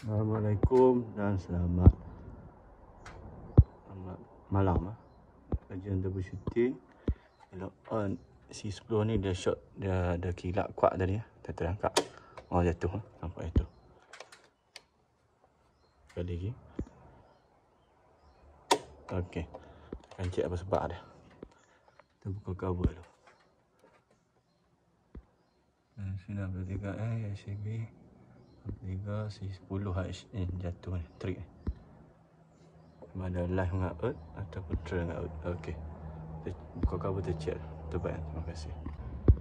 Assalamualaikum dan selamat selamat malam ah. Kajian double shooting. Kalau on C10 ni dia shot dia ada kilat kuat tadi ya. Tak terangkat. Oh jatuh ah. Nampak itu. Kali lagi. Okey. Akan cek apa sebab dia. Kita buka cover dulu. Bertiga eh SCB. Tiga C10 H ni jatuh ni trick ni. Ada live dengan out ataupun trail dengan. Okey. Kita buka cover check. Terbaik. Terima kasih.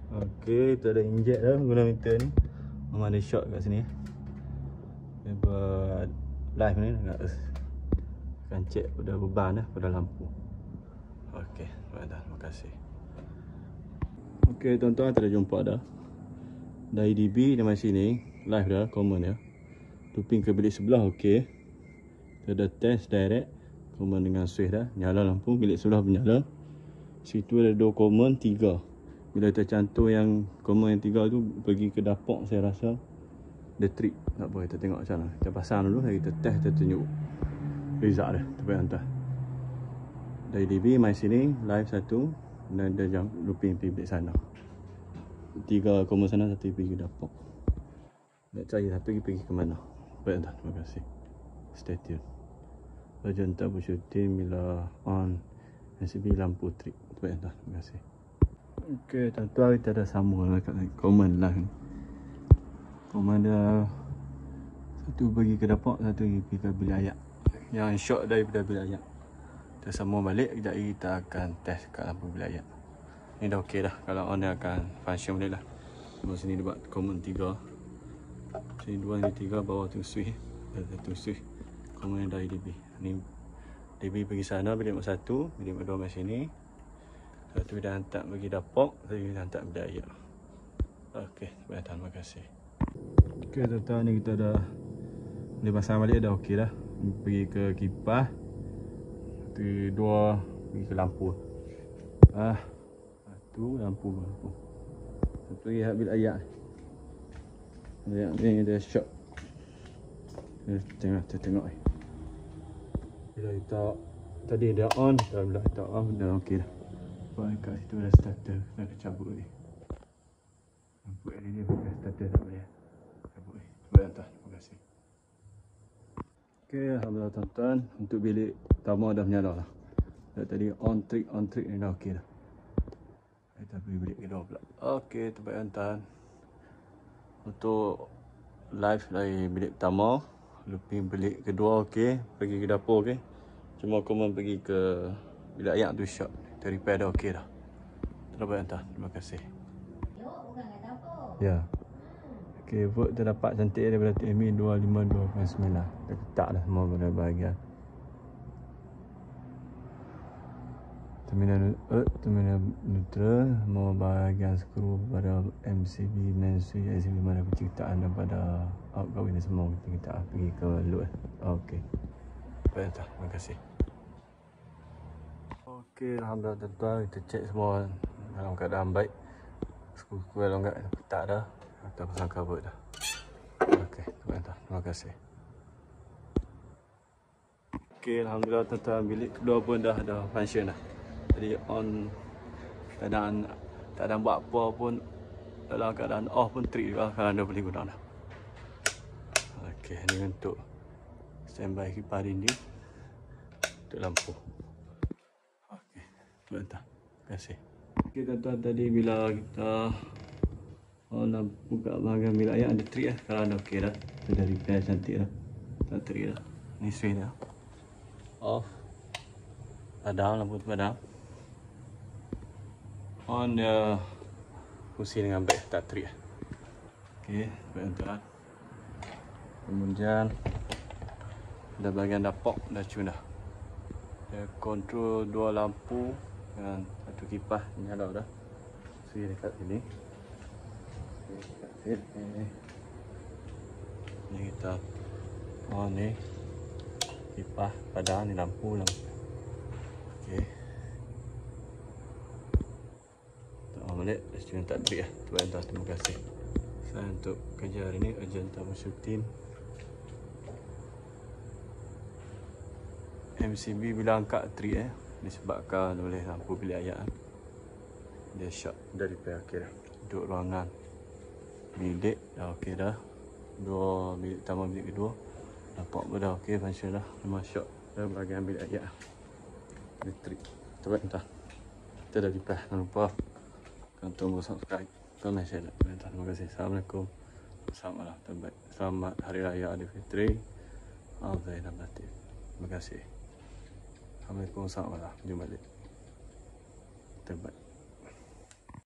Okey, kita ada inject dah guna meter ni. Memang ada shot kat sini. Dia buat live ni dengan earth. Akan check pada beban dah, pada lampu. Okey, baik dah. Terima kasih. Okey, tuan-tuan kita dah jumpa dah. Dari DB dia masih ni live dah common ya. Looping ke bilik sebelah okey. Kita dah test direct common dengan switch dah. Nyala lampu bilik sebelah pun nyala. Situ ada dua common tiga. Bila kita cantum yang common yang tiga tu pergi ke dapur saya rasa the trick. Tak apa kita tengok macam mana. Kita pasang dulu kita test kita tunjuk result dia. Bayar hantar. Dari DB mai sini live satu dan dia jam looping pergi bilik sana. Tiga common sana satu pergi ke dapur. Nak cari satu lagi pergi ke mana? Baik dah, terima kasih. Stay tune Bagian tak bersyuting bila on NCB lampu trik Baik dah, terima kasih. Ok, tuan-tuan kita dah sambung lah kat komen lah ni. Komen dia Satu pergi ke dapur, satu pergi ke bilik ayak. Yang short daripada bilik ayak. Kita sambung balik, kejap lagi kita akan test kat lampu bilik ayak. Ni dah ok dah, kalau on dia akan function boleh lah. Cuma sini dia buat komen tiga Sini dua ni tiga bawah tu switch. Ada tu switch. Kemudian dari DB. Ni DB pergi sana bilik mak satu, bilik mak dua kat sini. Satu dah hantar pergi dapur, satu dah hantar bilik air. Okey, baik terima kasih. Okey, tuan-tuan ni kita dah boleh pasang balik dah okey dah. Pergi ke kipas. Satu dua pergi ke lampu. Ah. Satu lampu lampu. Satu lagi bilik air. Lihat ni dia shock. Tengok, kita tengok ni. Bila kita tadi dia on, dah bila kita off dah okey dah. Baik kat situ dah starter, dah cabut ni. Lampu LED pakai starter tak boleh. Cabut ni. Baik hantar, terima kasih. Okey, alhamdulillah tuan-tuan, untuk bilik utama dah menyala lah. Dah tadi on trick on trick ni dah okey dah. Kita pergi bilik kedua pula. Okey, terbaik hantar untuk live dari bilik pertama looping bilik kedua okey. Pergi ke dapur okey. Cuma aku mau pergi ke bilik ayak tu shot kita repair dah okey dah. Terbaik entah terima kasih. Ya. Okey vote terdapat cantik daripada TMI 252.9 kita ketak dah semua pada bahagian terminal uh, terminal neutral mau bahagian skru pada MCB main switch ICB mana penciptaan daripada outgoing ni semua kita kita pergi ke load okey. Baik tak terima kasih. Okey alhamdulillah tuan-tuan. Kita cek semua dalam keadaan baik. Skru-skru dalam keadaan petak dah kita pasang cover dah. Okey baik tak terima kasih. Okey, Alhamdulillah tuan-tuan. Bilik kedua pun dah ada function dah jadi on keadaan tak ada buat apa pun dalam keadaan off pun trick juga kalau anda boleh guna dah. Okey, ni untuk standby kipas dinding untuk lampu. Okey, bentar. Terima kasih. Okey, tuan-tuan tadi bila kita on lampu kat bahagian bilik air ada trick lah. Kalau anda okey dah. Sudah repair cantik dah. Tak trick dah. Ni switch dah. Off. Padam, lampu tu padam on dia fungsi dengan baik tak trik okey baik tuan kemudian ada bahagian dapur dah cun dah. Dia kontrol dua lampu dengan satu kipas nyala dah. Sini dekat sini. Dekat sini. Ni kita oh ni. Kipas padang ni lampu lampu. Okey balik. Restoran tak break lah. Tuan tuan terima kasih. Saya untuk kerja hari ni Urgent Tamu Shooting MCB bila angkat tree eh disebabkan oleh lampu bilik ayat eh. dia shot dari pihak akhir. Duduk ruangan. Bilik dah okey dah. Dua bilik pertama bilik kedua. Nampak pun dah okey function dah memang shot dalam bahagian bilik ayat. Elektrik. Terbaik entah. Kita dah lipas jangan lupa kalian tunggu subscribe komen share like terima kasih. Assalamualaikum. Selamat malam terbaik. Selamat hari raya Aidilfitri Alzain Ablatif terima kasih. Assalamualaikum. Warahmatullahi wabarakatuh. Jumpa lagi. Terbaik.